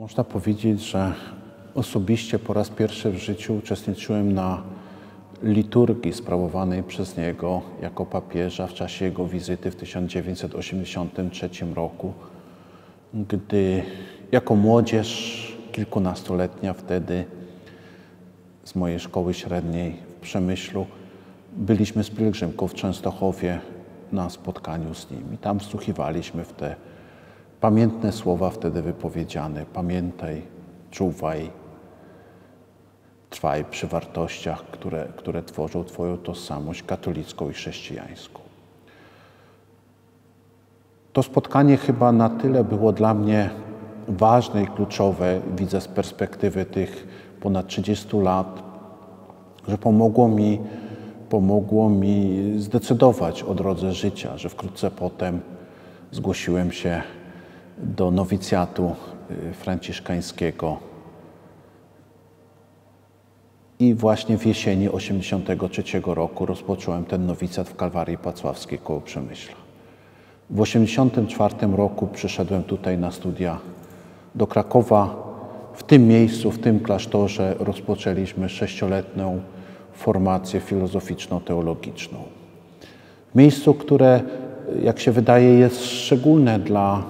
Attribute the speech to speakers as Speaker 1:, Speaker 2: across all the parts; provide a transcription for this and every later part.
Speaker 1: Można powiedzieć, że osobiście po raz pierwszy w życiu uczestniczyłem na liturgii sprawowanej przez niego jako papieża w czasie jego wizyty w 1983 roku, gdy jako młodzież, kilkunastoletnia wtedy, z mojej szkoły średniej w Przemyślu, byliśmy z pielgrzymką w Częstochowie na spotkaniu z nim. I tam wsłuchiwaliśmy w te pamiętne słowa wtedy wypowiedziane. Pamiętaj, czuwaj, trwaj przy wartościach, które, które tworzą Twoją tożsamość katolicką i chrześcijańską. To spotkanie chyba na tyle było dla mnie ważne i kluczowe, widzę z perspektywy tych ponad 30 lat, że pomogło mi, pomogło mi zdecydować o drodze życia, że wkrótce potem zgłosiłem się do nowicjatu y, franciszkańskiego i właśnie w jesieni 1983 roku rozpocząłem ten nowicjat w Kalwarii Pacławskiej koło Przemyśla. W 1984 roku przyszedłem tutaj na studia do Krakowa. W tym miejscu, w tym klasztorze rozpoczęliśmy sześcioletnią formację filozoficzno-teologiczną. Miejscu, które, jak się wydaje, jest szczególne dla,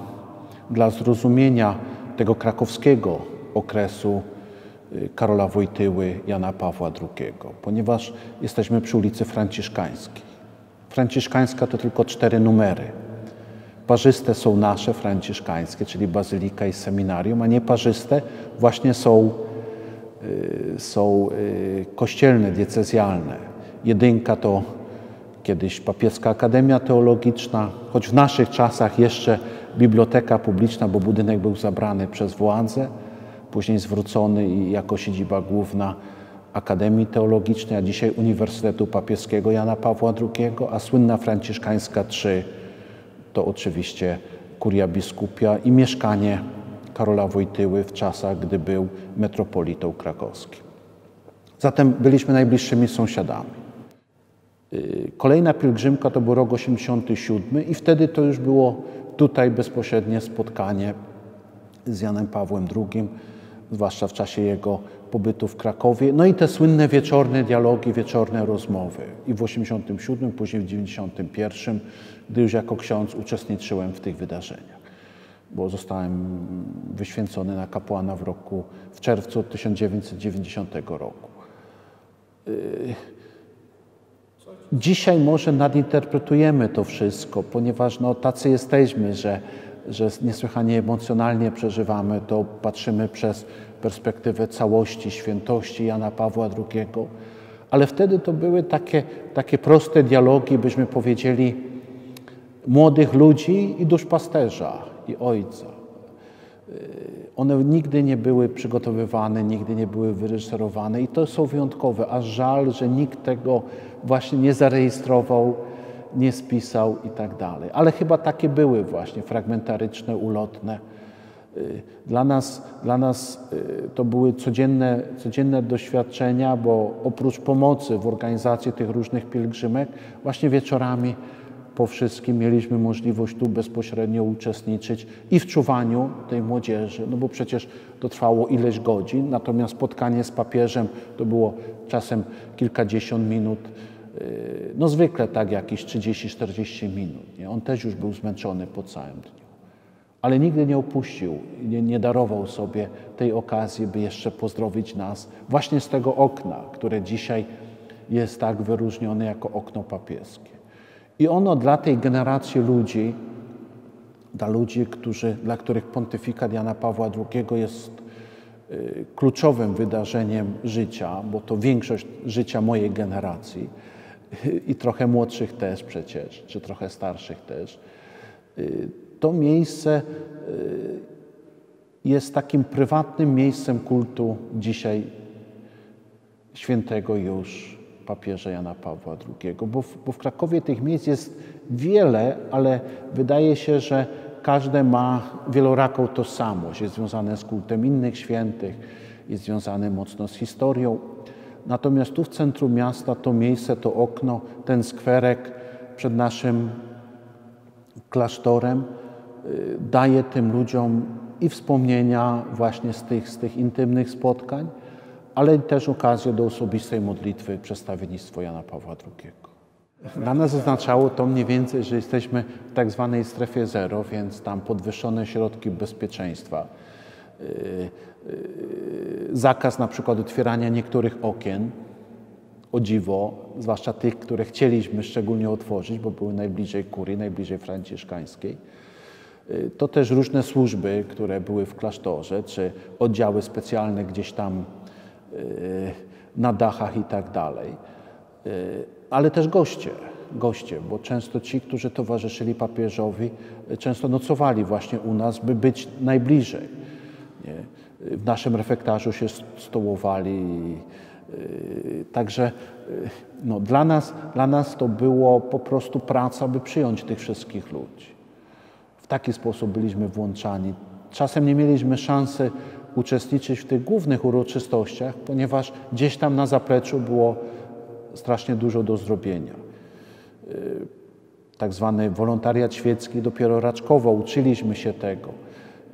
Speaker 1: dla zrozumienia tego krakowskiego okresu y, Karola Wojtyły, Jana Pawła II, ponieważ jesteśmy przy ulicy Franciszkańskiej. Franciszkańska to tylko cztery numery. Parzyste są nasze franciszkańskie, czyli bazylika i seminarium, a nieparzyste właśnie są, y, są y, kościelne, diecezjalne. Jedynka to kiedyś papieska akademia teologiczna, choć w naszych czasach jeszcze biblioteka publiczna, bo budynek był zabrany przez władzę, później zwrócony i jako siedziba główna Akademii Teologicznej, a dzisiaj Uniwersytetu Papieskiego Jana Pawła II, a słynna franciszkańska 3 to oczywiście kuria biskupia i mieszkanie Karola Wojtyły w czasach, gdy był metropolitą krakowskim. Zatem byliśmy najbliższymi sąsiadami. Y, kolejna pielgrzymka to był rok 87 i wtedy to już było tutaj bezpośrednie spotkanie z Janem Pawłem II, zwłaszcza w czasie jego pobytu w Krakowie. No i te słynne wieczorne dialogi, wieczorne rozmowy. I w 87, później w 91, gdy już jako ksiądz uczestniczyłem w tych wydarzeniach. Bo zostałem wyświęcony na kapłana w roku, w czerwcu 1990 roku. Y, dzisiaj może nadinterpretujemy to wszystko, ponieważ no, tacy jesteśmy, że, że niesłychanie emocjonalnie przeżywamy to, patrzymy przez perspektywę całości, świętości Jana Pawła II, ale wtedy to były takie, takie proste dialogi, byśmy powiedzieli, młodych ludzi i duszpasterza i ojca. One nigdy nie były przygotowywane, nigdy nie były wyreżyserowane i to są wyjątkowe, a żal, że nikt tego właśnie nie zarejestrował, nie spisał i tak dalej. Ale chyba takie były właśnie fragmentaryczne, ulotne. Dla nas, dla nas y, to były codzienne, codzienne doświadczenia, bo oprócz pomocy w organizacji tych różnych pielgrzymek, właśnie wieczorami po wszystkim mieliśmy możliwość tu bezpośrednio uczestniczyć i w czuwaniu tej młodzieży, no bo przecież to trwało ileś godzin, natomiast spotkanie z papieżem to było czasem kilkadziesiąt minut, y, no zwykle tak jakieś 30-40 minut. Nie? On też już był zmęczony po całym dniu. Ale nigdy nie opuścił, nie, nie darował sobie tej okazji, by jeszcze pozdrowić nas właśnie z tego okna, które dzisiaj jest tak wyróżnione jako okno papieskie. I ono dla tej generacji ludzi, dla ludzi, którzy, dla których pontyfikat Jana Pawła II jest y, kluczowym wydarzeniem życia, bo to większość życia mojej generacji i trochę młodszych też przecież, czy trochę starszych też. Y, to miejsce y, jest takim prywatnym miejscem kultu dzisiaj świętego już papieża Jana Pawła II, bo w, bo w Krakowie tych miejsc jest wiele, ale wydaje się, że każde ma wieloraką tożsamość, jest związane z kultem innych świętych, jest związane mocno z historią. Natomiast tu w centrum miasta to miejsce, to okno, ten skwerek przed naszym klasztorem y, daje tym ludziom i wspomnienia właśnie z tych, z tych intymnych spotkań, ale też okazję do osobistej modlitwy przedstawiennictwo Jana Pawła II. Dla nas oznaczało to mniej więcej, że jesteśmy w tak zwanej strefie zero, więc tam podwyższone środki bezpieczeństwa. Yy, yy, zakaz na przykład otwierania niektórych okien, o dziwo, zwłaszcza tych, które chcieliśmy szczególnie otworzyć, bo były najbliżej kurii, najbliżej franciszkańskiej. Yy, to też różne służby, które były w klasztorze, czy oddziały specjalne gdzieś tam na dachach i tak dalej ale też goście, goście, bo często ci, którzy towarzyszyli papieżowi, często nocowali właśnie u nas, by być najbliżej. Nie? W naszym refektarzu się stołowali. Y, także y, no, dla, nas, dla nas to było po prostu praca, by przyjąć tych wszystkich ludzi. W taki sposób byliśmy włączani. Czasem nie mieliśmy szansy uczestniczyć w tych głównych uroczystościach, ponieważ gdzieś tam na zapleczu było strasznie dużo do zrobienia. Y, tak zwany wolontariat świecki dopiero raczkowo uczyliśmy się tego.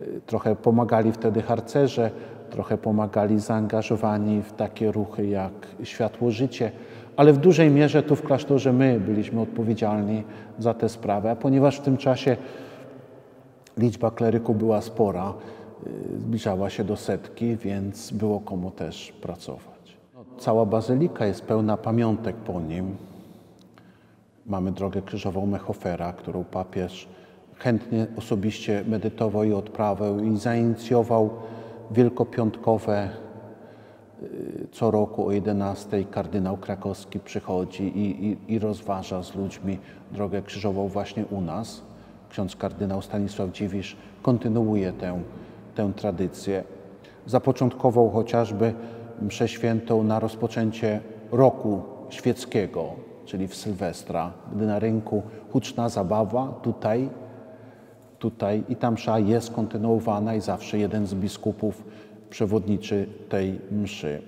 Speaker 1: Y, trochę pomagali wtedy harcerze, trochę pomagali zaangażowani w takie ruchy jak Światło Życie, ale w dużej mierze tu w klasztorze my byliśmy odpowiedzialni za tę sprawę, ponieważ w tym czasie liczba kleryków była spora, zbliżała się do setki, więc było komu też pracować. Cała bazylika jest pełna pamiątek po nim. Mamy drogę krzyżową Mechofera, którą papież chętnie osobiście medytował i odprawiał i zainicjował wielkopiątkowe y, co roku o 11 kardynał krakowski przychodzi i, i, i rozważa z ludźmi drogę krzyżową właśnie u nas. Ksiądz kardynał Stanisław Dziwisz kontynuuje tę, tę tradycję. Zapoczątkował chociażby mszę świętą na rozpoczęcie roku świeckiego, czyli w Sylwestra, gdy na rynku huczna zabawa, tutaj, tutaj i ta msza jest kontynuowana i zawsze jeden z biskupów przewodniczy tej mszy.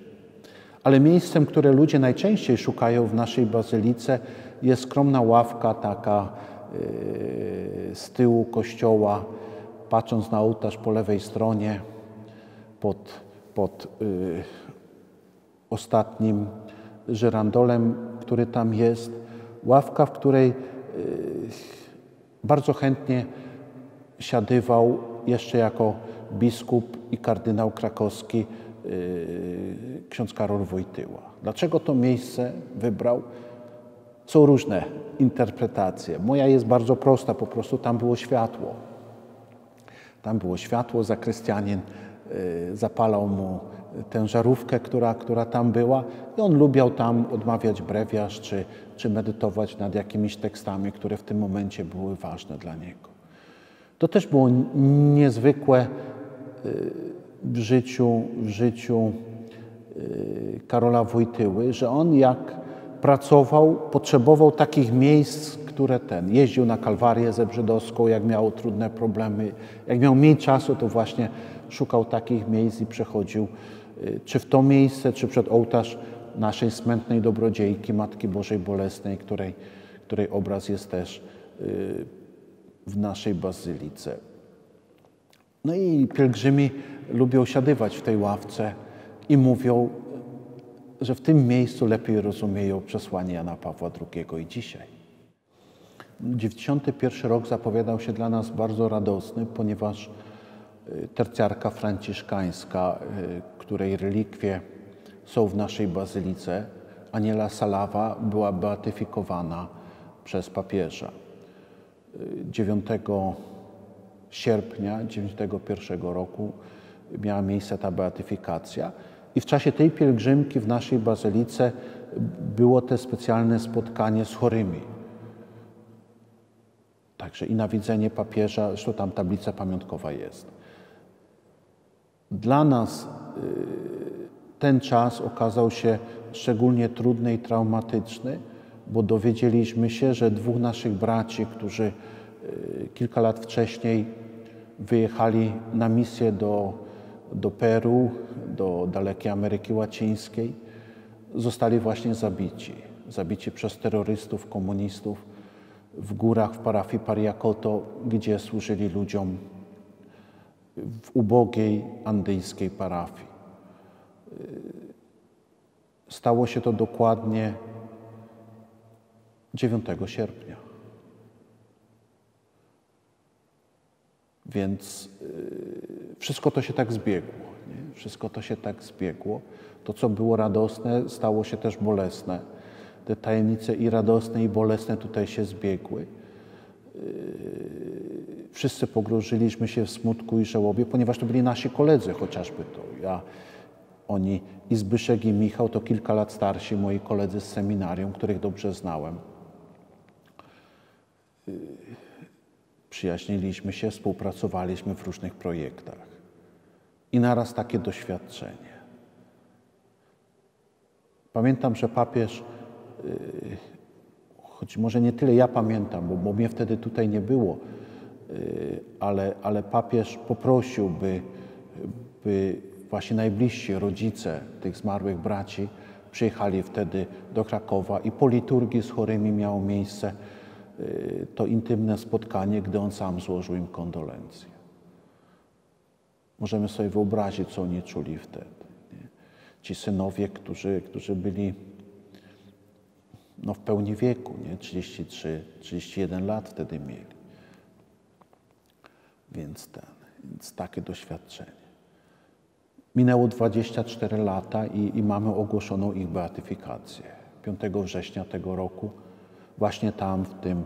Speaker 1: Ale miejscem, które ludzie najczęściej szukają w naszej bazylice, jest skromna ławka taka yy, z tyłu kościoła, patrząc na ołtarz po lewej stronie, pod, pod yy, ostatnim żyrandolem, który tam jest. Ławka, w której y, bardzo chętnie siadywał jeszcze jako biskup i kardynał krakowski y, ksiądz Karol Wojtyła. Dlaczego to miejsce wybrał? Są różne interpretacje. Moja jest bardzo prosta, po prostu tam było światło. Tam było światło, zakrystianin y, zapalał mu tę żarówkę, która, która tam była i on lubiał tam odmawiać brewiarz czy, czy medytować nad jakimiś tekstami, które w tym momencie były ważne dla niego. To też było niezwykłe y, w życiu, w życiu y, Karola Wojtyły, że on jak pracował, potrzebował takich miejsc, które ten, jeździł na Kalwarię Zebrzydowską, jak miał trudne problemy, jak miał mniej czasu, to właśnie szukał takich miejsc i przechodził Y, czy w to miejsce, czy przed ołtarz naszej smętnej dobrodziejki Matki Bożej Bolesnej, której, której obraz jest też y, w naszej bazylice. No i pielgrzymi lubią siadywać w tej ławce i mówią, że w tym miejscu lepiej rozumieją przesłanie Jana Pawła II i dzisiaj. 91 rok zapowiadał się dla nas bardzo radosny, ponieważ y, tercjarka franciszkańska, której relikwie są w naszej bazylice, Aniela Salawa była beatyfikowana przez papieża. 9 sierpnia 1991 roku miała miejsce ta beatyfikacja i w czasie tej pielgrzymki w naszej bazylice było te specjalne spotkanie z chorymi. Także i na widzenie papieża, zresztą tam tablica pamiątkowa jest. Dla nas Y, ten czas okazał się szczególnie trudny i traumatyczny, bo dowiedzieliśmy się, że dwóch naszych braci, którzy y, kilka lat wcześniej wyjechali na misję do, do Peru, do dalekiej Ameryki Łacińskiej, zostali właśnie zabici. Zabici przez terrorystów, komunistów w górach w parafii Pariakoto, gdzie służyli ludziom w ubogiej andyjskiej parafii. Stało się to dokładnie 9 sierpnia. Więc yy, wszystko to się tak zbiegło. Nie? Wszystko to się tak zbiegło. To, co było radosne, stało się też bolesne. Te tajemnice i radosne, i bolesne tutaj się zbiegły. Yy, wszyscy pogrążyliśmy się w smutku i żałobie, ponieważ to byli nasi koledzy chociażby to. Ja, oni, i Zbyszek, i Michał, to kilka lat starsi moi koledzy z seminarium, których dobrze znałem. Yy, przyjaźniliśmy się, współpracowaliśmy w różnych projektach. I naraz takie doświadczenie. Pamiętam, że papież, choć może nie tyle ja pamiętam, bo, bo mnie wtedy tutaj nie było, yy, ale, ale papież poprosił, by, by właśnie najbliżsi rodzice tych zmarłych braci przyjechali wtedy do Krakowa i po liturgii z chorymi miało miejsce Y, to intymne spotkanie, gdy on sam złożył im kondolencje. Możemy sobie wyobrazić, co oni czuli wtedy. Ci synowie, którzy, którzy byli no, w pełni wieku, nie? 33, 31 lat wtedy mieli. Więc, ten, więc takie doświadczenie. Minęło 24 lata i, i mamy ogłoszoną ich beatyfikację. 5 września tego roku właśnie tam, w, tym,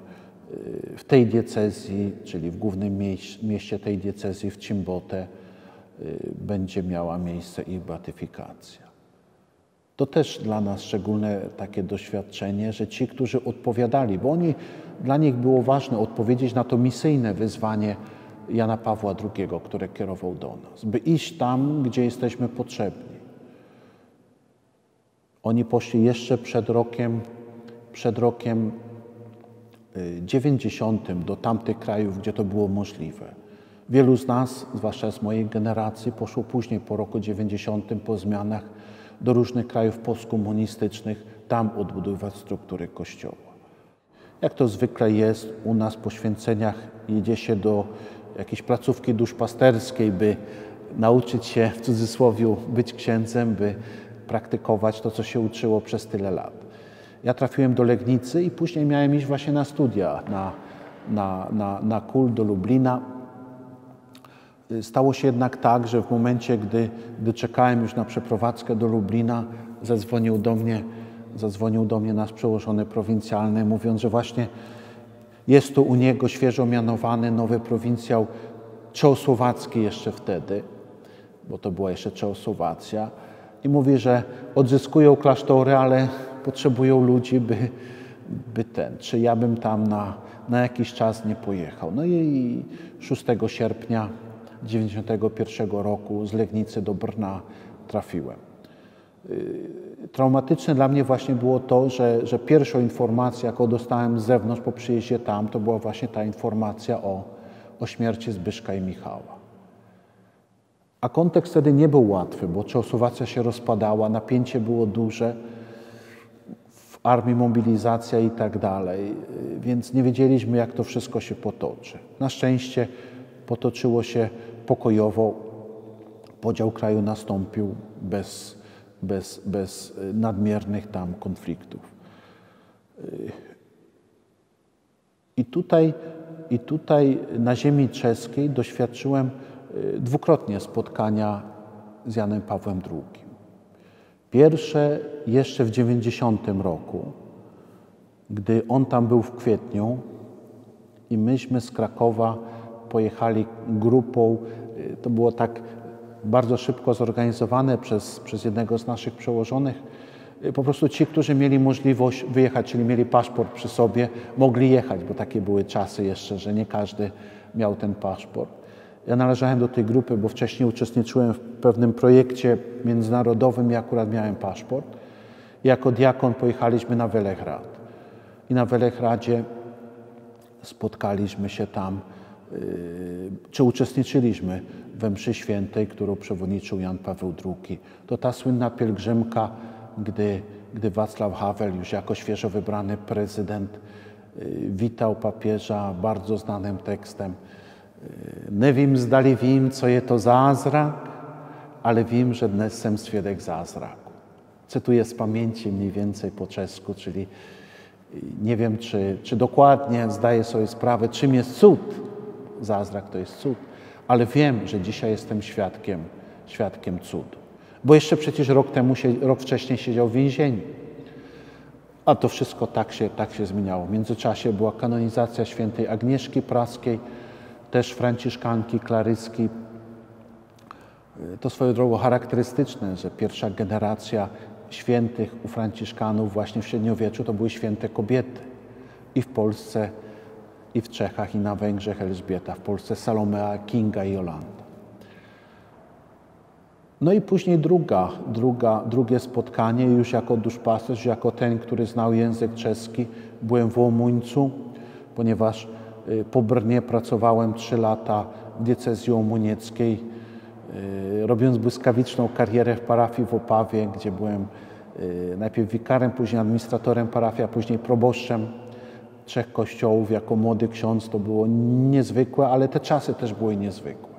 Speaker 1: y, w tej diecezji, czyli w głównym mieście tej diecezji, w Cimbotę, y, będzie miała miejsce ich beatyfikacja. To też dla nas szczególne takie doświadczenie, że ci, którzy odpowiadali, bo oni, dla nich było ważne odpowiedzieć na to misyjne wyzwanie Jana Pawła II, które kierował do nas, by iść tam, gdzie jesteśmy potrzebni. Oni poszli jeszcze przed rokiem przed rokiem 90 y, do tamtych krajów, gdzie to było możliwe. Wielu z nas, zwłaszcza z mojej generacji, poszło później po roku 90 po zmianach do różnych krajów postkomunistycznych, tam odbudowywać struktury Kościoła. Jak to zwykle jest u nas po święceniach, jedzie się do jakiejś placówki duszpasterskiej, by nauczyć się w cudzysłowie być księdzem, by praktykować to, co się uczyło przez tyle lat. Ja trafiłem do Legnicy i później miałem iść właśnie na studia, na, na, na, na KUL do Lublina. Stało się jednak tak, że w momencie, gdy, gdy czekałem już na przeprowadzkę do Lublina, zadzwonił do mnie, zadzwonił do mnie nasz przełożony prowincjalny, mówiąc, że właśnie jest tu u niego świeżo mianowany nowy prowincjał czechosłowacki jeszcze wtedy, bo to była jeszcze Czechosłowacja. I mówi, że odzyskują klasztory, ale potrzebują ludzi, by, by ten, czy ja bym tam na, na jakiś czas nie pojechał. No i 6 sierpnia 1991 roku z Legnicy do Brna trafiłem. Y, traumatyczne dla mnie właśnie było to, że, że pierwszą informację, jaką dostałem z zewnątrz po przyjeździe tam, to była właśnie ta informacja o, o śmierci Zbyszka i Michała. A kontekst wtedy nie był łatwy, bo Czechosłowacja się rozpadała, napięcie było duże armii mobilizacja i tak dalej, więc nie wiedzieliśmy, jak to wszystko się potoczy. Na szczęście potoczyło się pokojowo, podział kraju nastąpił bez, bez, bez nadmiernych tam konfliktów. I tutaj, I tutaj na ziemi czeskiej doświadczyłem dwukrotnie spotkania z Janem Pawłem II. Pierwsze jeszcze w 90 roku, gdy on tam był w kwietniu i myśmy z Krakowa pojechali grupą, y, to było tak bardzo szybko zorganizowane przez, przez jednego z naszych przełożonych. Y, po prostu ci, którzy mieli możliwość wyjechać, czyli mieli paszport przy sobie, mogli jechać, bo takie były czasy jeszcze, że nie każdy miał ten paszport. Ja należałem do tej grupy, bo wcześniej uczestniczyłem w pewnym projekcie międzynarodowym i akurat miałem paszport. Jako diakon pojechaliśmy na Welehrad. I na Welehradzie spotkaliśmy się tam, czy uczestniczyliśmy we mszy świętej, którą przewodniczył Jan Paweł II. To ta słynna pielgrzymka, gdy, gdy Wacław Havel, już jako świeżo wybrany prezydent, yy, witał papieża bardzo znanym tekstem Nie wiem, zdali wiem, co je to zázrak, ale wiem, że jestem świadek zázraku. Cytuję z pamięci mniej więcej po czesku, czyli nie wiem, czy, czy dokładnie zdaję sobie sprawę, czym jest cud. Zázrak to jest cud, ale wiem, że dzisiaj jestem świadkiem, świadkiem cudu. Bo jeszcze przecież rok temu, rok wcześniej siedział w więzieniu. A to wszystko tak się, tak się zmieniało. W międzyczasie była kanonizacja świętej Agnieszki Praskiej, też franciszkanki, klaryski. To swoją drogą charakterystyczne, że pierwsza generacja świętych u franciszkanów właśnie w średniowieczu to były święte kobiety. I w Polsce, i w Czechach, i na Węgrzech Elżbieta, w Polsce Salomea, Kinga i Jolanta. No i później druga, druga, drugie spotkanie już jako duszpasterz, jako ten, który znał język czeski. Byłem w Łomuńcu, ponieważ y, po Brnie pracowałem trzy lata w diecezji łomunieckiej, y, robiąc błyskawiczną karierę w parafii w Opawie, gdzie byłem y, najpierw wikarem, później administratorem parafii, a później proboszczem trzech kościołów jako młody ksiądz. To było niezwykłe, ale te czasy też były niezwykłe,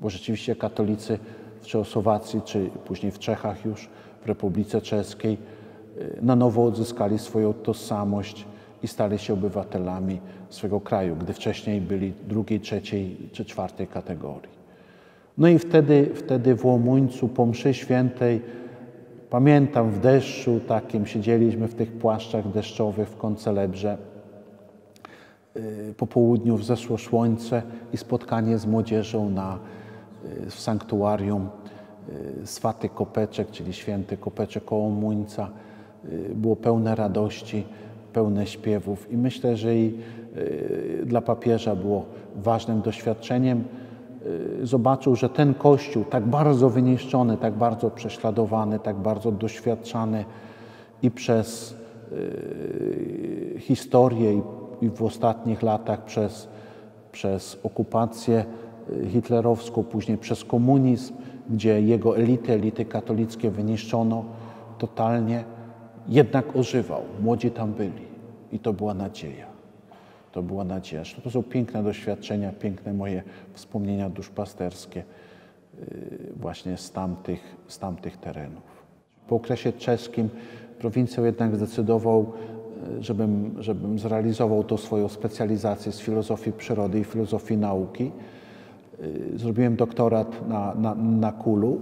Speaker 1: bo rzeczywiście katolicy w Czechosłowacji, czy później w Czechach już, w Republice Czeskiej, y, na nowo odzyskali swoją tożsamość i stali się obywatelami swego kraju, gdy wcześniej byli drugiej, trzeciej czy czwartej kategorii. No i wtedy, wtedy w Łomuńcu po mszy świętej, pamiętam w deszczu takim, siedzieliśmy w tych płaszczach deszczowych w koncelebrze, po południu wzeszło słońce i spotkanie z młodzieżą na w sanktuarium y, Swaty Kopeczek, czyli święty Kopeczek koło Muńca. Y, było pełne radości, pełne śpiewów i myślę, że i y, dla papieża było ważnym doświadczeniem. Zobaczył, że ten Kościół tak bardzo wyniszczony, tak bardzo prześladowany, tak bardzo doświadczany i przez historię i w ostatnich latach przez, przez okupację hitlerowską, później przez komunizm, gdzie jego elity, elity katolickie wyniszczono totalnie, jednak ożywał. Młodzi tam byli i to była nadzieja. To była nadzieja. To są piękne doświadczenia, piękne moje wspomnienia duszpasterskie y, właśnie z tamtych, z tamtych terenów. Po okresie czeskim prowincją jednak zdecydował, y, żebym, żebym zrealizował tą swoją specjalizację z filozofii przyrody i filozofii nauki. Y, zrobiłem doktorat na, na, na Kulu,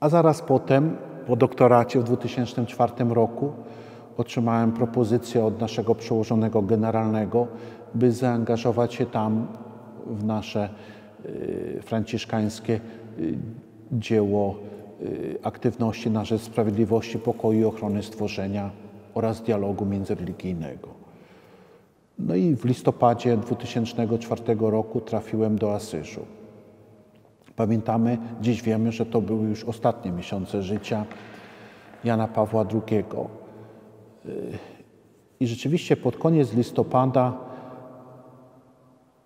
Speaker 1: a zaraz potem, po doktoracie w 2004 roku, otrzymałem propozycję od naszego przełożonego generalnego, by zaangażować się tam w nasze y, franciszkańskie y, dzieło aktywności na rzecz sprawiedliwości, pokoju i ochrony stworzenia oraz dialogu międzyreligijnego. No i w listopadzie 2004 roku trafiłem do Asyżu. Pamiętamy, dziś wiemy, że to były już ostatnie miesiące życia Jana Pawła II. I rzeczywiście pod koniec listopada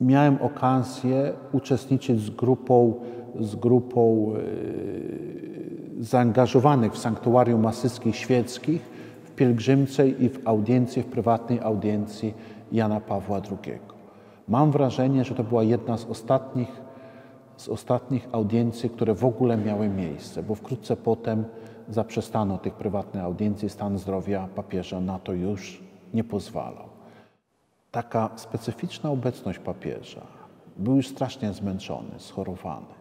Speaker 1: miałem okazję uczestniczyć z grupą, z grupą e, zaangażowanych w sanktuarium asyskich świeckich pielgrzymce i w audiencji, w prywatnej audiencji Jana Pawła II. Mam wrażenie, że to była jedna z ostatnich, z ostatnich audiencji, które w ogóle miały miejsce, bo wkrótce potem zaprzestano tych prywatnych audiencji, stan zdrowia papieża na to już nie pozwalał. Taka specyficzna obecność papieża. Był już strasznie zmęczony, schorowany,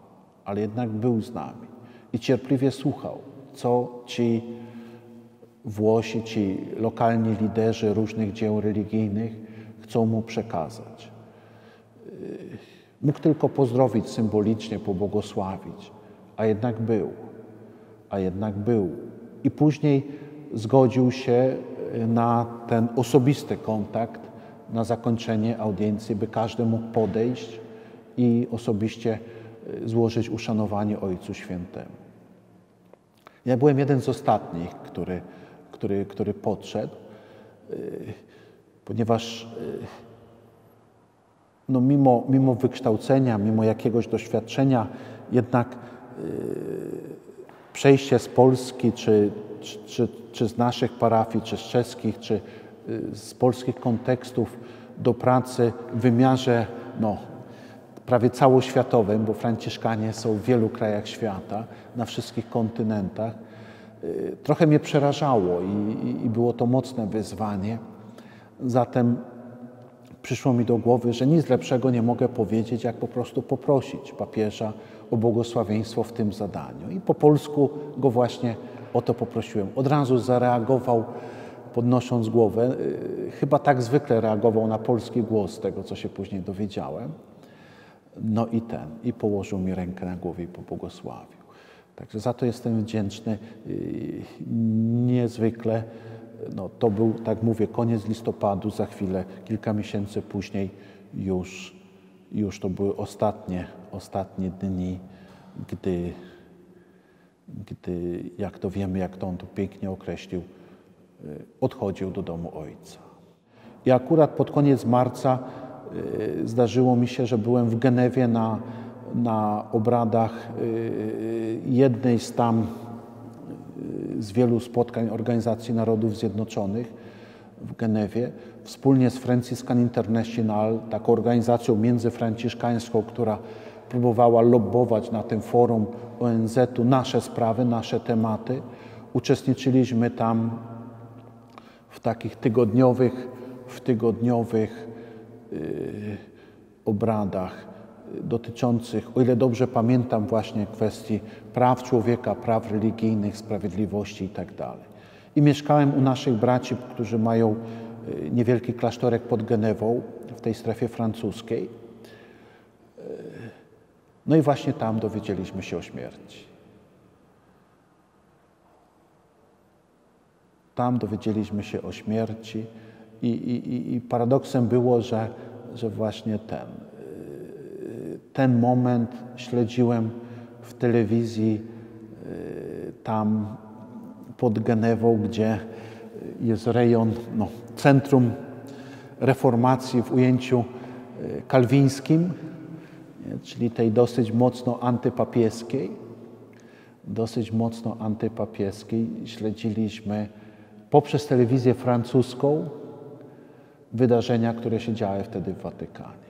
Speaker 1: ale jednak był z nami i cierpliwie słuchał, co ci Włosi, ci lokalni liderzy różnych dzieł religijnych chcą mu przekazać. Mógł tylko pozdrowić symbolicznie, pobłogosławić, a jednak był. A jednak był. I później zgodził się y, na ten osobisty kontakt, na zakończenie audiencji, by każdy mógł podejść i osobiście y, złożyć uszanowanie Ojcu Świętemu. Ja byłem jeden z ostatnich, który, który, który podszedł ponieważ y, no mimo, mimo wykształcenia, mimo jakiegoś doświadczenia, jednak y, przejście z Polski, czy, czy, czy z naszych parafii, czy z czeskich, czy y, z polskich kontekstów do pracy w wymiarze no, prawie całoświatowym, bo Franciszkanie są w wielu krajach świata, na wszystkich kontynentach, y, trochę mnie przerażało i, i było to mocne wyzwanie. Zatem przyszło mi do głowy, że nic lepszego nie mogę powiedzieć, jak po prostu poprosić papieża o błogosławieństwo w tym zadaniu. I po polsku go właśnie o to poprosiłem. Od razu zareagował, podnosząc głowę. Y, chyba tak zwykle reagował na polski głos, z tego co się później dowiedziałem. No i ten, i położył mi rękę na głowie i pobłogosławił. Także za to jestem wdzięczny y, niezwykle. No, to był, tak mówię, koniec listopadu, za chwilę, kilka miesięcy później już, już to były ostatnie, ostatnie dni, gdy, gdy, jak to wiemy, jak to on tu pięknie określił, y, odchodził do domu ojca. I akurat pod koniec marca y, zdarzyło mi się, że byłem w Genewie na, na obradach y, jednej z tam z wielu spotkań Organizacji Narodów Zjednoczonych w Genewie, wspólnie z Franciscan International, taką organizacją międzyfranciszkańską, która próbowała lobbować na tym forum ONZ-u nasze sprawy, nasze tematy. Uczestniczyliśmy tam w takich tygodniowych, w tygodniowych yy, obradach dotyczących, o ile dobrze pamiętam, właśnie kwestii praw człowieka, praw religijnych, sprawiedliwości itd. Tak I mieszkałem u naszych braci, którzy mają y, niewielki klasztorek pod Genewą, w tej strefie francuskiej. Y, no i właśnie tam dowiedzieliśmy się o śmierci. Tam dowiedzieliśmy się o śmierci i, i, i paradoksem było, że, że właśnie ten, ten moment śledziłem w telewizji y, tam pod Genewą, gdzie jest rejon, no, centrum reformacji w ujęciu y, kalwińskim, czyli tej dosyć mocno antypapieskiej. Dosyć mocno antypapieskiej. Śledziliśmy poprzez telewizję francuską wydarzenia, które się działy wtedy w Watykanie.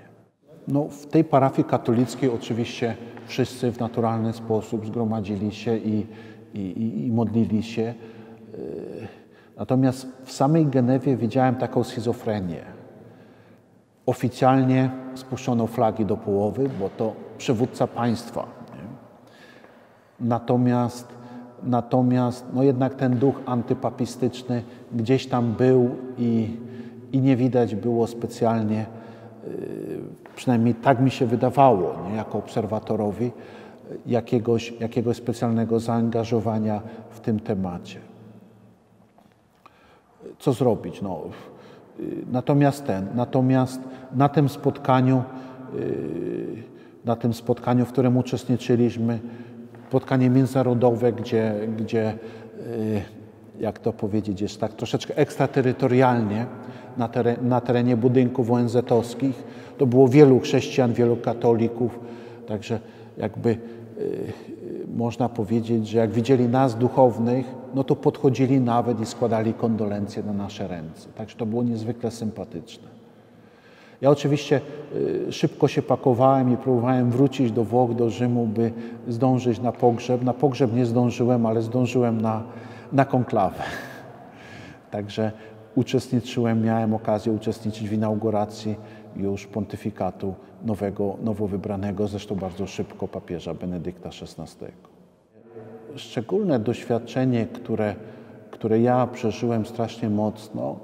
Speaker 1: No, w tej parafii katolickiej oczywiście wszyscy w naturalny sposób zgromadzili się i, i, i modlili się. E, natomiast w samej Genewie widziałem taką schizofrenię. Oficjalnie spuszczono flagi do połowy, bo to przywódca państwa. Nie? Natomiast, natomiast no jednak ten duch antypapistyczny gdzieś tam był i, i nie widać było specjalnie przynajmniej tak mi się wydawało, nie, jako obserwatorowi, jakiegoś, jakiegoś specjalnego zaangażowania w tym temacie. Co zrobić? No, natomiast ten, natomiast na tym spotkaniu, na tym spotkaniu, w którym uczestniczyliśmy, spotkanie międzynarodowe, gdzie, gdzie jak to powiedzieć, jest tak troszeczkę ekstraterytorialnie na, teren, na terenie budynków ONZ-owskich. To było wielu chrześcijan, wielu katolików, także jakby y, można powiedzieć, że jak widzieli nas duchownych, no to podchodzili nawet i składali kondolencje na nasze ręce. Także to było niezwykle sympatyczne. Ja oczywiście y, szybko się pakowałem i próbowałem wrócić do Włoch, do Rzymu, by zdążyć na pogrzeb. Na pogrzeb nie zdążyłem, ale zdążyłem na, na konklawę. Także uczestniczyłem, miałem okazję uczestniczyć w inauguracji już pontyfikatu nowego, nowo wybranego, zresztą bardzo szybko papieża Benedykta XVI. Szczególne doświadczenie, które, które ja przeżyłem strasznie mocno,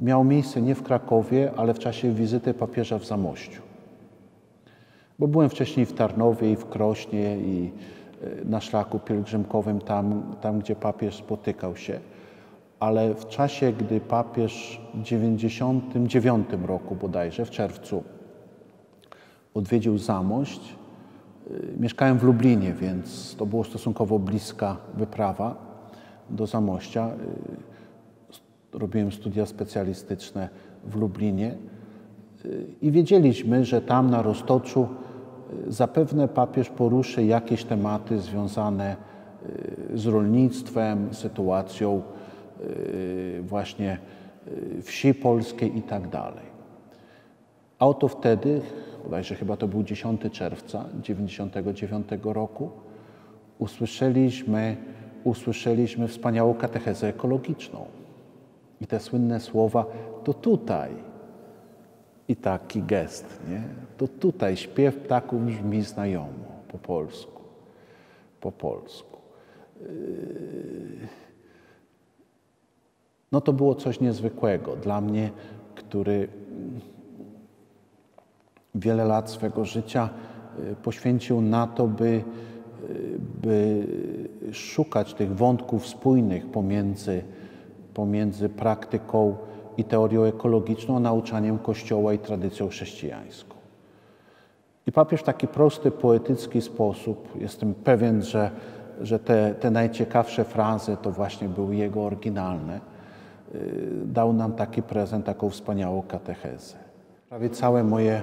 Speaker 1: miało miejsce nie w Krakowie, ale w czasie wizyty papieża w Zamościu. Bo byłem wcześniej w Tarnowie i w Krośnie i na szlaku pielgrzymkowym tam, tam gdzie papież spotykał się ale w czasie, gdy papież w 99 roku bodajże, w czerwcu, odwiedził Zamość, y, mieszkałem w Lublinie, więc to było stosunkowo bliska wyprawa do Zamościa. Y, robiłem studia specjalistyczne w Lublinie y, i wiedzieliśmy, że tam na Roztoczu zapewne papież poruszy jakieś tematy związane z rolnictwem, sytuacją Y, właśnie y, wsi polskiej i tak dalej. A oto wtedy, bodajże chyba to był 10 czerwca 1999 roku, usłyszeliśmy, usłyszeliśmy wspaniałą katechezę ekologiczną. I te słynne słowa, to tutaj. I taki gest, nie? To tutaj śpiew ptaków brzmi znajomo po polsku. Po polsku. Yy, no to było coś niezwykłego dla mnie, który wiele lat swego życia yy, poświęcił na to, by, yy, by szukać tych wątków spójnych pomiędzy, pomiędzy praktyką i teorią ekologiczną, nauczaniem Kościoła i tradycją chrześcijańską. I papież w taki prosty, poetycki sposób, jestem pewien, że, że te, te najciekawsze frazy to właśnie były jego oryginalne, y, dał nam taki prezent, taką wspaniałą katechezę. Prawie całe moje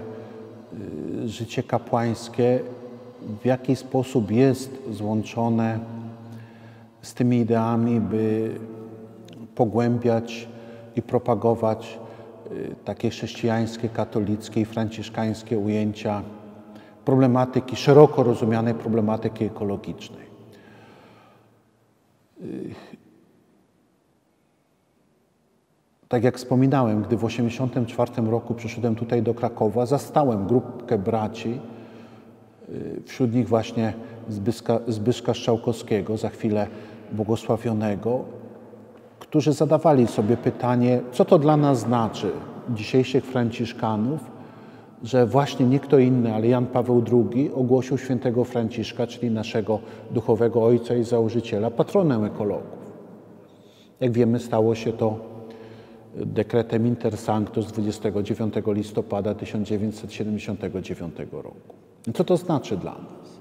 Speaker 1: y, życie kapłańskie w jakiś sposób jest złączone z tymi ideami, by pogłębiać i propagować y, takie chrześcijańskie, katolickie i franciszkańskie ujęcia problematyki, szeroko rozumianej problematyki ekologicznej. Tak jak wspominałem, gdy w 1984 roku przyszedłem tutaj do Krakowa, zastałem grupkę braci, y, wśród nich właśnie Zbyszka, Zbyszka Strzałkowskiego, za chwilę błogosławionego, którzy zadawali sobie pytanie, co to dla nas znaczy, dzisiejszych Franciszkanów, że właśnie nie kto inny, ale Jan Paweł II ogłosił świętego Franciszka, czyli naszego duchowego ojca i założyciela, patronem ekologów. Jak wiemy, stało się to dekretem Inter Sanctus 29 listopada 1979 roku. Co to znaczy dla nas?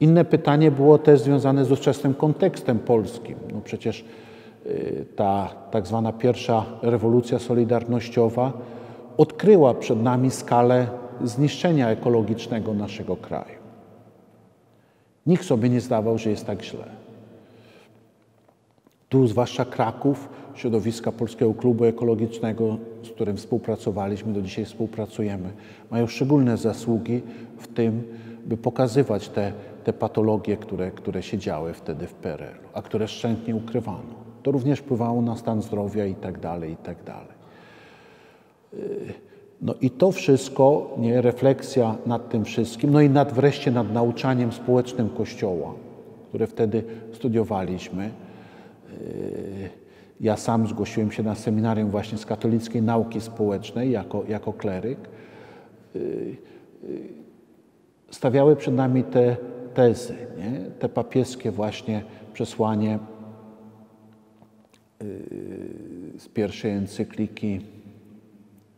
Speaker 1: Inne pytanie było też związane z ówczesnym kontekstem polskim. No przecież y, ta tak zwana pierwsza rewolucja solidarnościowa odkryła przed nami skalę zniszczenia ekologicznego naszego kraju. Nikt sobie nie zdawał, że jest tak źle. Tu, zwłaszcza Kraków, środowiska Polskiego Klubu Ekologicznego, z którym współpracowaliśmy, do dzisiaj współpracujemy, mają szczególne zasługi w tym, by pokazywać te, te patologie, które, które się działy wtedy w PRL, a które szczętnie ukrywano. To również wpływało na stan zdrowia i tak dalej, i tak dalej. No i to wszystko, nie, refleksja nad tym wszystkim, no i nad wreszcie nad nauczaniem społecznym Kościoła, które wtedy studiowaliśmy. Yy, ja sam zgłosiłem się na seminarium właśnie z katolickiej nauki społecznej jako, jako kleryk. Yy, stawiały przed nami te tezy, nie? te papieskie właśnie przesłanie z pierwszej encykliki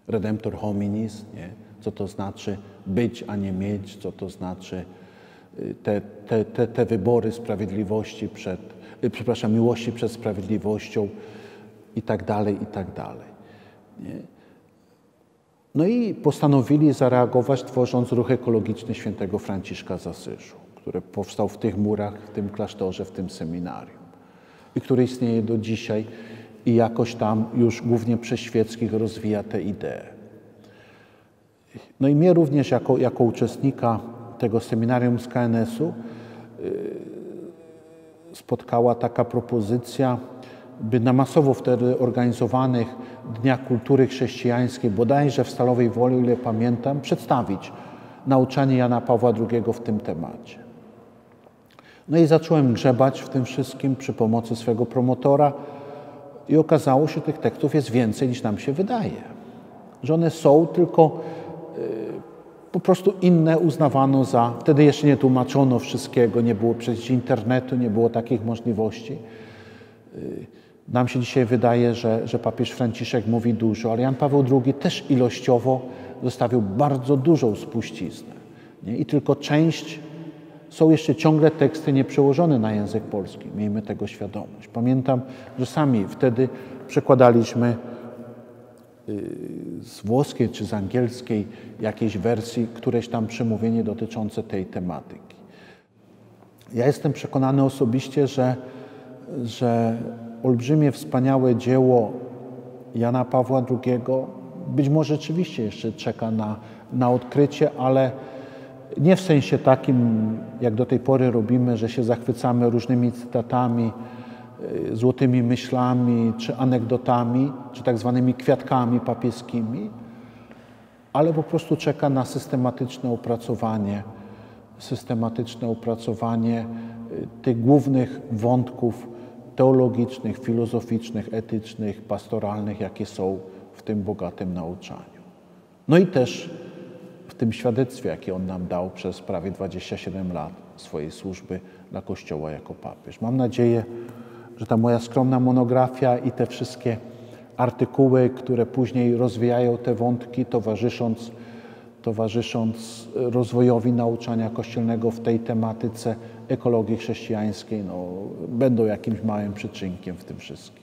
Speaker 1: redemptor hominis, nie? co to znaczy być, a nie mieć, co to znaczy y, te, te, te, te wybory sprawiedliwości przed, y, przepraszam, miłości przed sprawiedliwością i tak dalej, i tak dalej. Nie? No i postanowili zareagować, tworząc ruch ekologiczny świętego Franciszka z Asyżu, który powstał w tych murach, w tym klasztorze, w tym seminarium i który istnieje do dzisiaj i jakoś tam już głównie przez świeckich rozwija te idee. No i mnie również jako, jako uczestnika tego seminarium z KNS-u y, spotkała taka propozycja, by na masowo wtedy organizowanych Dniach Kultury Chrześcijańskiej, bodajże w Stalowej Woli, ile pamiętam, przedstawić nauczanie Jana Pawła II w tym temacie. No i zacząłem grzebać w tym wszystkim przy pomocy swego promotora, i okazało się, że tych tekstów jest więcej niż nam się wydaje. Że one są, tylko y, po prostu inne uznawano za. Wtedy jeszcze nie tłumaczono wszystkiego, nie było przecież internetu, nie było takich możliwości. Y, nam się dzisiaj wydaje, że, że papież Franciszek mówi dużo, ale Jan Paweł II też ilościowo zostawił bardzo dużą spuściznę. Nie? I tylko część są jeszcze ciągle teksty nieprzełożone na język polski. Miejmy tego świadomość. Pamiętam, że sami wtedy przekładaliśmy y, z włoskiej czy z angielskiej jakiejś wersji któreś tam przemówienie dotyczące tej tematyki. Ja jestem przekonany osobiście, że, że olbrzymie, wspaniałe dzieło Jana Pawła II być może rzeczywiście jeszcze czeka na, na odkrycie, ale nie w sensie takim, jak do tej pory robimy, że się zachwycamy różnymi cytatami, y, złotymi myślami, czy anegdotami, czy tak zwanymi kwiatkami papieskimi, ale po prostu czeka na systematyczne opracowanie, systematyczne opracowanie y, tych głównych wątków teologicznych, filozoficznych, etycznych, pastoralnych, jakie są w tym bogatym nauczaniu. No i też tym świadectwie, jakie on nam dał przez prawie 27 lat swojej służby dla Kościoła jako papież. Mam nadzieję, że ta moja skromna monografia i te wszystkie artykuły, które później rozwijają te wątki, towarzysząc, towarzysząc rozwojowi nauczania kościelnego w tej tematyce ekologii chrześcijańskiej, no, będą jakimś małym przyczynkiem w tym wszystkim.